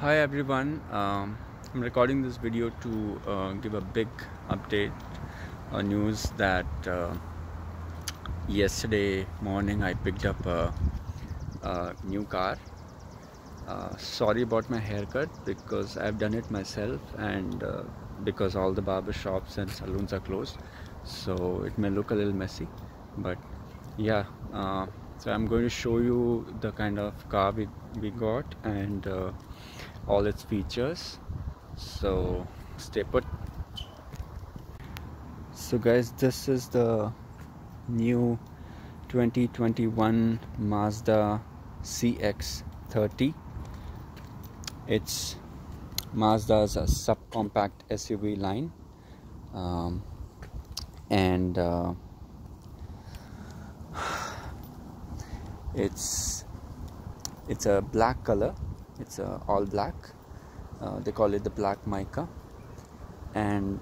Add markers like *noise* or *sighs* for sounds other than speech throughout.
Hi everyone, um, I'm recording this video to uh, give a big update uh, news that uh, yesterday morning I picked up a, a new car. Uh, sorry about my haircut because I've done it myself and uh, because all the barber shops and saloons are closed so it may look a little messy but yeah so I'm going to show you the kind of car we, we got and all its features. So stay put. So guys this is the new 2021 Mazda CX-30 it's Mazda's a subcompact SUV line. Um, and uh, *sighs* it's it's a black color it's uh, all black. Uh, they call it the black mica. And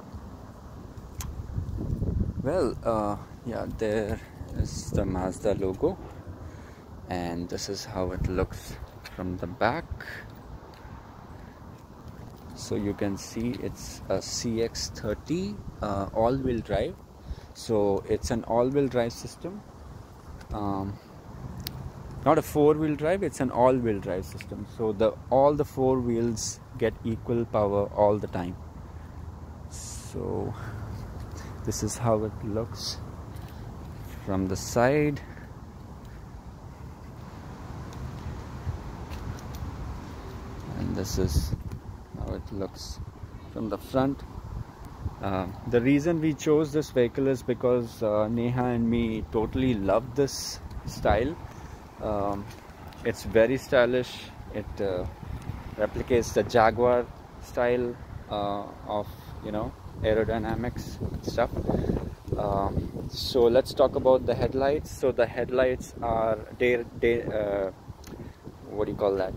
well uh, yeah there is the Mazda logo. And this is how it looks from the back. So you can see it's a CX30 uh, all-wheel drive. So it's an all-wheel drive system. Um, not a four-wheel drive it's an all-wheel drive system. So the all the four wheels get equal power all the time. So this is how it looks from the side. And this is how it looks from the front. Uh, the reason we chose this vehicle is because uh, Neha and me totally love this style um, it's very stylish. It uh, replicates the Jaguar style uh, of you know aerodynamics stuff. Um, so let's talk about the headlights. So the headlights are day day uh, what do you call that?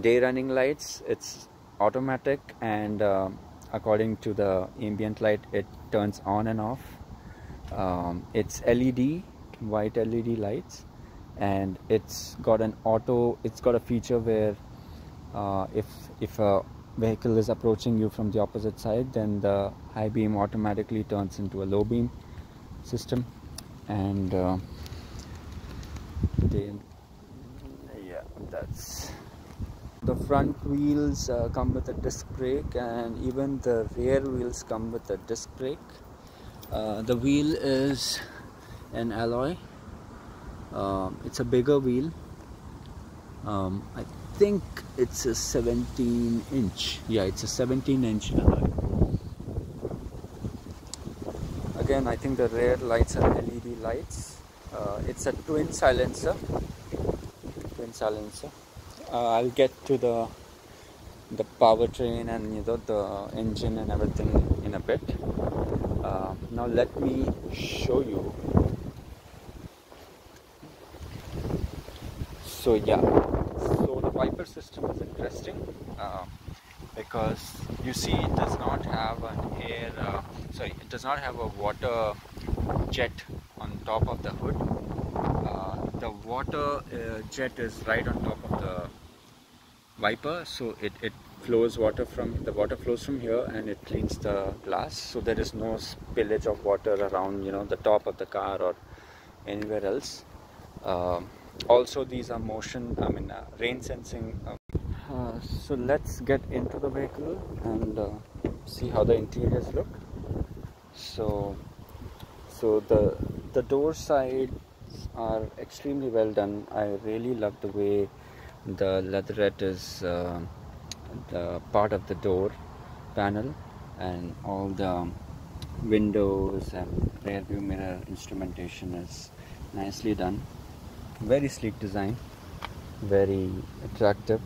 Day running lights. It's automatic and uh, according to the ambient light it turns on and off. Um, it's LED white LED lights and it's got an auto it's got a feature where uh, if if a vehicle is approaching you from the opposite side then the high beam automatically turns into a low beam system. And uh, yeah that's the front wheels uh, come with a disc brake and even the rear wheels come with a disc brake. Uh, the wheel is an alloy um, it's a bigger wheel. Um, I think it's a 17 inch. Yeah it's a 17 inch alloy. Again I think the rear lights are LED lights. Uh, it's a twin silencer. Twin silencer. Uh, I'll get to the the powertrain and you know the engine and everything in a bit. Uh, now let me show you so yeah. So the wiper system is interesting uh, because you see it does not have an air uh, sorry it does not have a water jet on top of the hood. Uh, the water uh, jet is right on top of the wiper so it, it flows water from the water flows from here and it cleans the glass. So there is no spillage of water around you know the top of the car or anywhere else. Um, also these are motion i mean uh, rain sensing uh, uh, so let's get into the vehicle and uh, see how the interiors look. So so the the door sides are extremely well done. I really love the way the leatherette is uh, the part of the door panel and all the windows and rear view mirror instrumentation is nicely done very sleek design. Very attractive.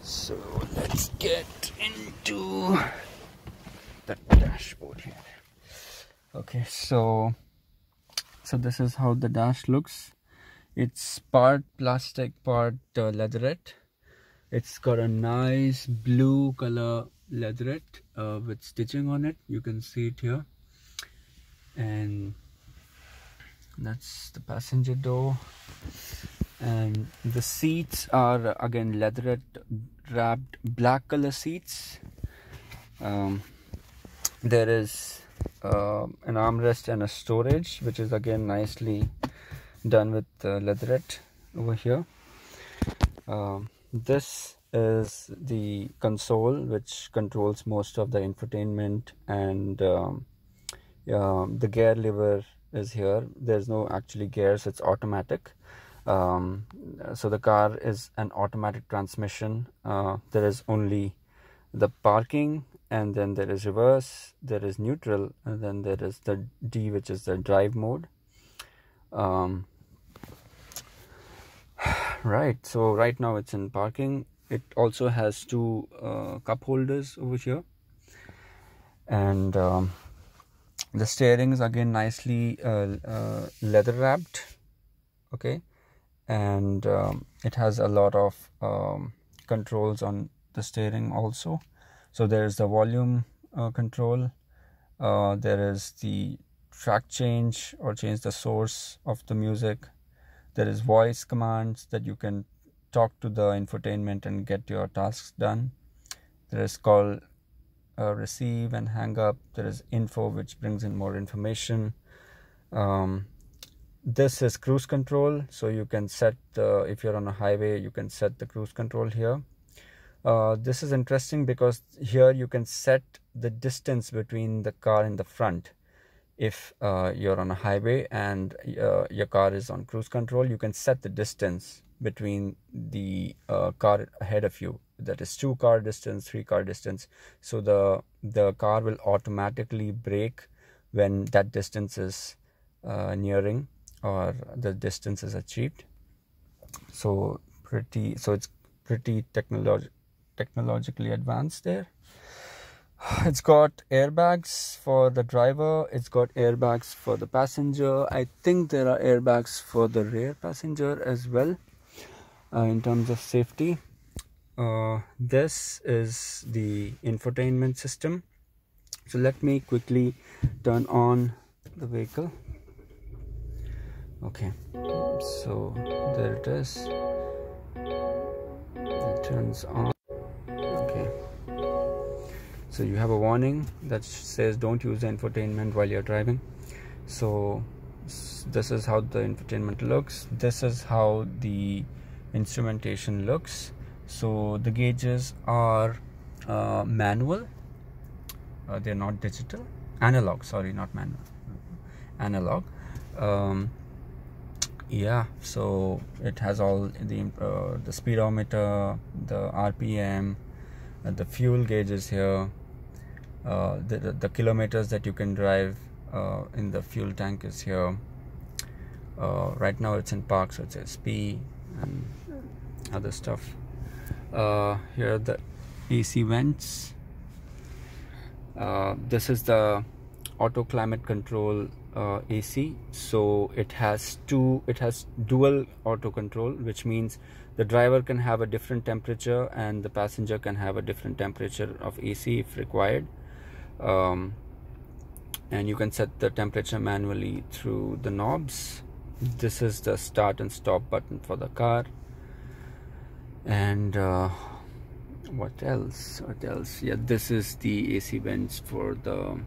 So let's get into the dashboard here. Okay so so this is how the dash looks. It's part plastic part uh, leatherette. It's got a nice blue color leatherette uh, with stitching on it. You can see it here. And that's the passenger door. And the seats are again leather wrapped black color seats. Um, there is uh, an armrest and a storage which is again nicely done with uh, leatherette over here. Um, this is the console which controls most of the infotainment and um, the gear lever is here. There's no actually gears it's automatic. Um, so the car is an automatic transmission. Uh, there is only the parking and then there is reverse there is neutral and then there is the D which is the drive mode. Um, *sighs* right so right now it's in parking. It also has two uh, cup holders over here. And um, the steering is again nicely uh, uh, leather wrapped okay? And um, it has a lot of um, controls on the steering also. So there's the volume uh, control uh, there is the track change or change the source of the music. There is voice commands that you can talk to the infotainment and get your tasks done. There is call uh, receive and hang up. There is info which brings in more information. Um, this is cruise control. So you can set uh, if you're on a highway you can set the cruise control here. Uh, this is interesting because here you can set the distance between the car in the front. If uh, you're on a highway and uh, your car is on cruise control you can set the distance between the uh, car ahead of you. That is two car distance three car distance. So the the car will automatically brake when that distance is uh, nearing or the distance is achieved. So pretty so it's pretty technolog- technologically advanced there. *sighs* It's got airbags for the driver. It's got airbags for the passenger. I think there are airbags for the rear passenger as well in terms of safety. Uh, this is the infotainment system. So let me quickly turn on the vehicle. Okay. So there it is. It turns on. Okay. So you have a warning that says don't use the infotainment while you're driving. So this is how the infotainment looks. This is how the instrumentation looks. So the gauges are uh, manual. Uh, they're not digital. Analog sorry not manual. Analog. Um, yeah so it has all the uh, the speedometer the rpm uh, the fuel gauges here uh, the, the, the kilometers that you can drive uh, in the fuel tank is here. Right now it's in park so it says p and other stuff. Uh, here are the AC vents. This is the auto climate control uh, AC so it has two it has dual auto control which means the driver can have a different temperature and the passenger can have a different temperature of AC if required. Um, and you can set the temperature manually through the knobs. This is the start and stop button for the car and uh, what else? What else? Yeah this is the AC vents for the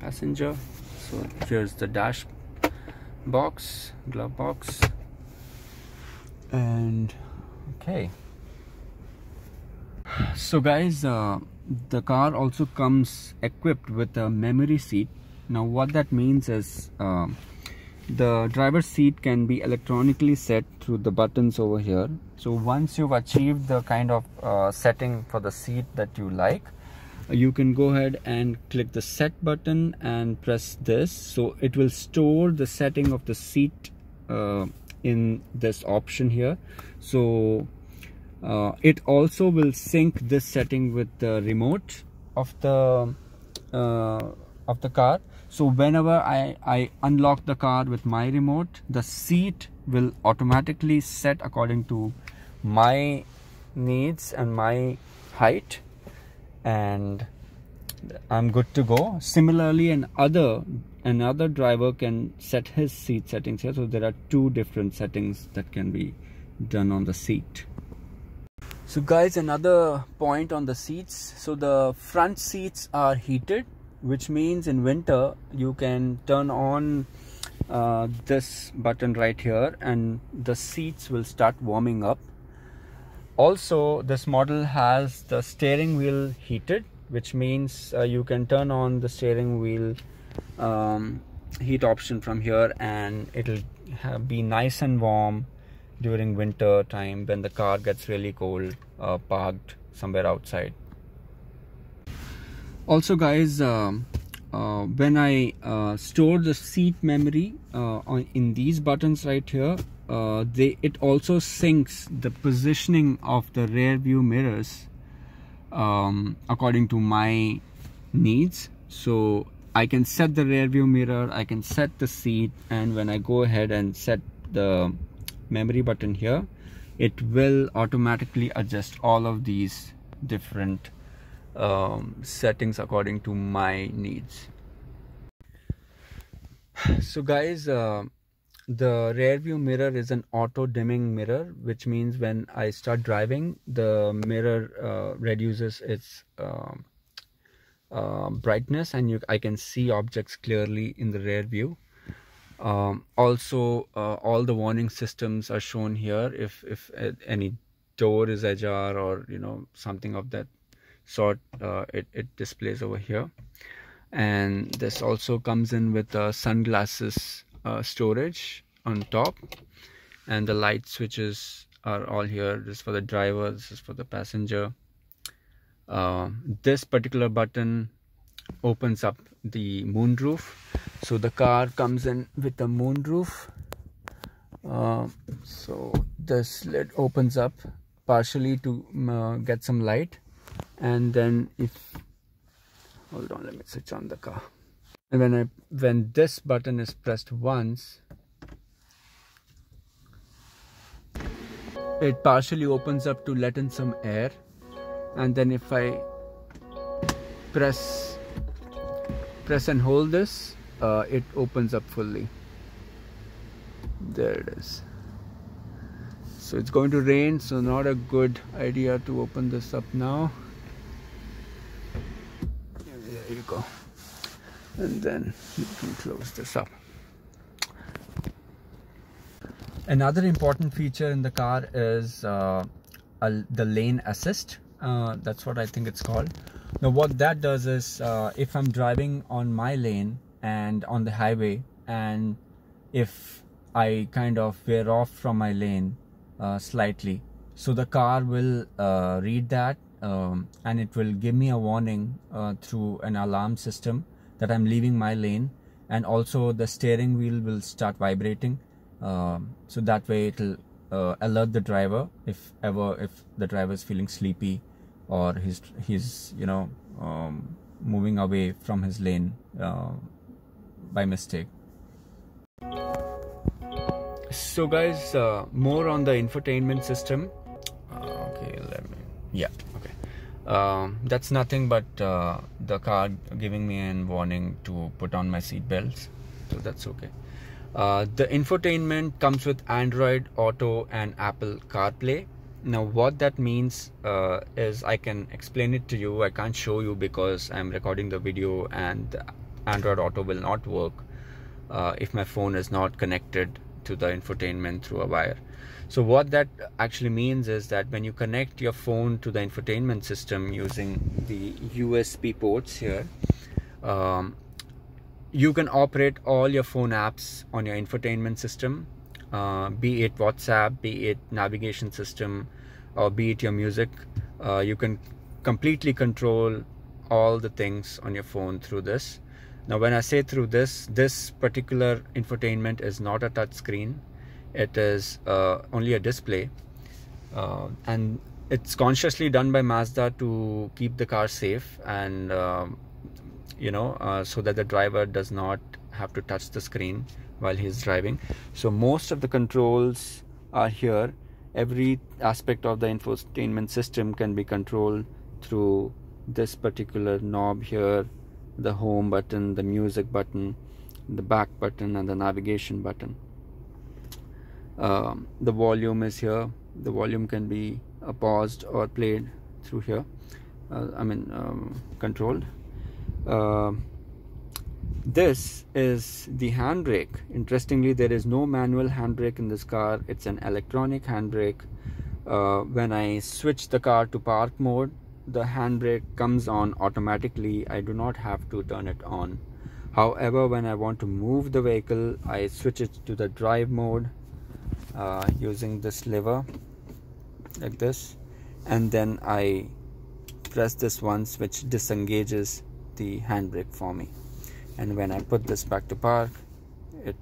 passenger. So here's the dash box glove box. And okay. So guys uh, the car also comes equipped with a memory seat. Now what that means is uh, the driver's seat can be electronically set through the buttons over here. So once you've achieved the kind of uh, setting for the seat that you like you can go ahead and click the set button and press this. So it will store the setting of the seat uh, in this option here. So uh, it also will sync this setting with the remote of the uh, of the car so whenever I, I unlock the car with my remote the seat will automatically set according to my needs and my height. And I'm good to go. Similarly, in other another driver can set his seat settings here. So there are two different settings that can be done on the seat. So guys another point on the seats. So the front seats are heated which means in winter you can turn on uh, this button right here and the seats will start warming up. Also this model has the steering wheel heated which means uh, you can turn on the steering wheel um, heat option from here and it'll have, be nice and warm during winter time when the car gets really cold uh, parked somewhere outside also guys um, uh, when I uh, store the seat memory uh, on, in these buttons right here uh, they it also syncs the positioning of the rear view mirrors um, according to my needs. So I can set the rear view mirror I can set the seat and when I go ahead and set the memory button here it will automatically adjust all of these different um, settings according to my needs. So guys uh, the rear view mirror is an auto dimming mirror which means when I start driving the mirror uh, reduces its uh, uh, brightness and you, I can see objects clearly in the rear view. Um, also uh, all the warning systems are shown here. If if any door is ajar or you know something of that sort uh, it, it displays over here. And this also comes in with a sunglasses uh, storage on top. And the light switches are all here. This is for the driver this is for the passenger. Uh, this particular button opens up the moonroof. So the car comes in with a moonroof. Uh, so this lid opens up partially to uh, get some light and then if hold on let me switch on the car. And when I when this button is pressed once it partially opens up to let in some air. And then if I press press and hold this uh, it opens up fully. There it is. So it's going to rain so not a good idea to open this up now there you go. And then you can close this up. Another important feature in the car is uh, a, the lane assist. Uh, that's what I think it's called. Now what that does is uh, if I'm driving on my lane and on the highway and if I kind of veer off from my lane uh, slightly so the car will uh, read that um, and it will give me a warning uh, through an alarm system that I'm leaving my lane. And also the steering wheel will start vibrating um, so that way it'll uh, alert the driver if ever if the driver is feeling sleepy or he's he's you know um, moving away from his lane uh, by mistake. So guys uh, more on the infotainment system. Uh, okay let me yeah um, that's nothing but uh, the car giving me a warning to put on my seat belts. So that's okay. Uh, the infotainment comes with android auto and apple carplay. Now what that means uh, is i can explain it to you. I can't show you because i'm recording the video and android auto will not work uh, if my phone is not connected to the infotainment through a wire so what that actually means is that when you connect your phone to the infotainment system using the USB ports here, um, you can operate all your phone apps on your infotainment system, uh, be it WhatsApp, be it navigation system, or be it your music. Uh, you can completely control all the things on your phone through this. Now, when I say through this, this particular infotainment is not a touch screen. It is uh, only a display. Uh, and it's consciously done by Mazda to keep the car safe and um, you know uh, so that the driver does not have to touch the screen while he's driving. So most of the controls are here. Every aspect of the infotainment system can be controlled through this particular knob here the home button the music button the back button and the navigation button. Um, the volume is here. The volume can be uh, paused or played through here uh, I mean um, controlled. Uh, this is the handbrake. Interestingly there is no manual handbrake in this car. It's an electronic handbrake. Uh, when I switch the car to park mode the handbrake comes on automatically I do not have to turn it on. However when I want to move the vehicle I switch it to the drive mode uh, using this lever like this. And then I press this once which disengages the handbrake for me. And when I put this back to park it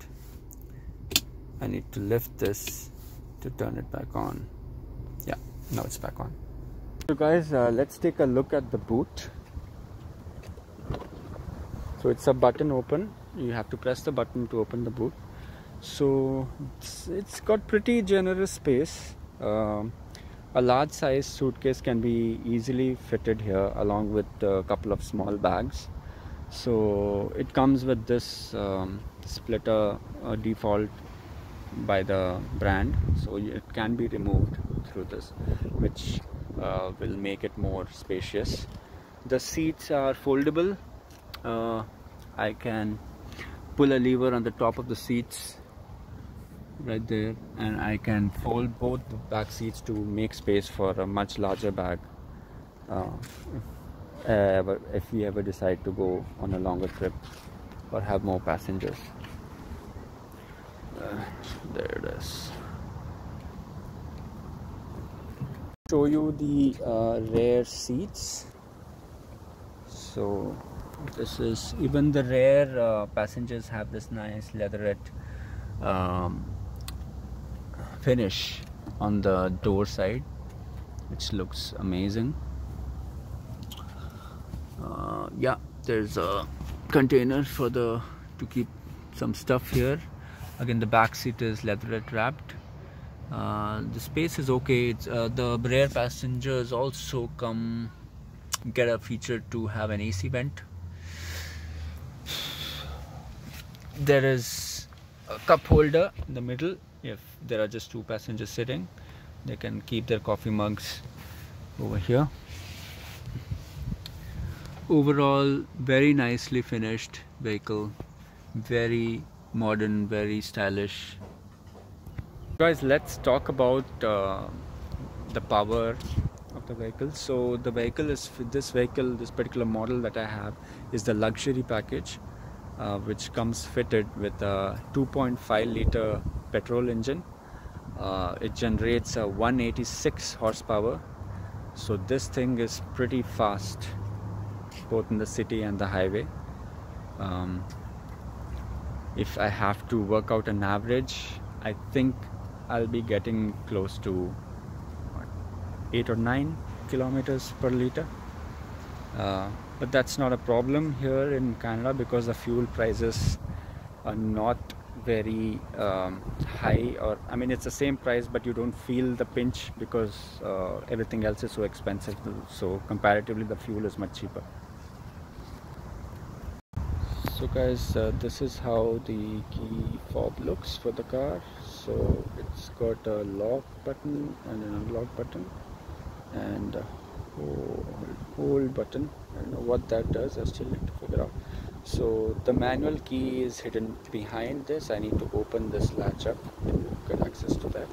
I need to lift this to turn it back on. Yeah now it's back on so guys uh, let's take a look at the boot. So it's a button open. You have to press the button to open the boot. So it's, it's got pretty generous space. Um, a large size suitcase can be easily fitted here along with a couple of small bags. So it comes with this um, splitter uh, default by the brand. So it can be removed through this which uh, will make it more spacious. The seats are foldable. Uh, I can pull a lever on the top of the seats right there and I can fold both the back seats to make space for a much larger bag uh, if, we ever decide to go on a longer trip or have more passengers. Uh, there it is show you the uh, rear seats. So this is even the rear uh, passengers have this nice leatherette um, finish on the door side which looks amazing. Uh, yeah there's a container for the to keep some stuff here. Again the back seat is leatherette wrapped uh, the space is okay. It's, uh, the rear passengers also come get a feature to have an AC vent. There is a cup holder in the middle. If there are just two passengers sitting they can keep their coffee mugs over here. Overall very nicely finished vehicle. Very modern very stylish guys let's talk about uh, the power of the vehicle. So the vehicle is this vehicle this particular model that I have is the luxury package uh, which comes fitted with a 2.5 liter petrol engine. Uh, it generates a 186 horsepower. So this thing is pretty fast both in the city and the highway. Um, if I have to work out an average I think I'll be getting close to 8 or 9 kilometers per liter. Uh, but that's not a problem here in Canada because the fuel prices are not very um, high or I mean it's the same price but you don't feel the pinch because uh, everything else is so expensive so comparatively the fuel is much cheaper. So guys uh, this is how the key fob looks for the car so it's got a lock button and an unlock button and a hold, button. I don't know what that does. I still need to figure out. So the manual key is hidden behind this. I need to open this latch up to get access to that.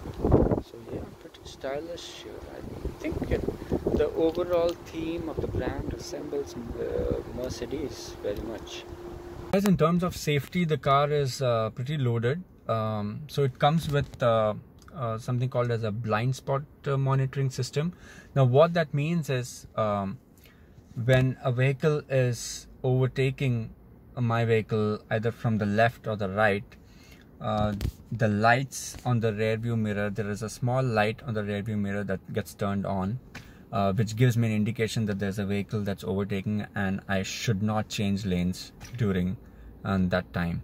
So yeah pretty stylish. I think it, the overall theme of the brand resembles uh, Mercedes very much. As in terms of safety the car is uh, pretty loaded um, so it comes with uh, uh, something called as a blind spot uh, monitoring system. Now what that means is um, when a vehicle is overtaking my vehicle either from the left or the right uh, the lights on the rear view mirror there is a small light on the rear view mirror that gets turned on uh, which gives me an indication that there's a vehicle that's overtaking and I should not change lanes during um, that time